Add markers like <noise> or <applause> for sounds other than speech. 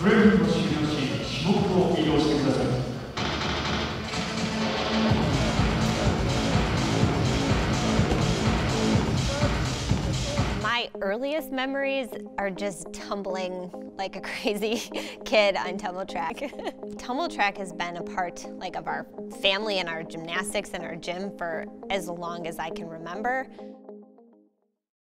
ブレーキを終了し、種目を移動してください。Earliest memories are just tumbling like a crazy <laughs> kid on Tumbl Trak. <laughs> Tumbl Trak has been a part like of our family and our gymnastics and our gym for as long as I can remember.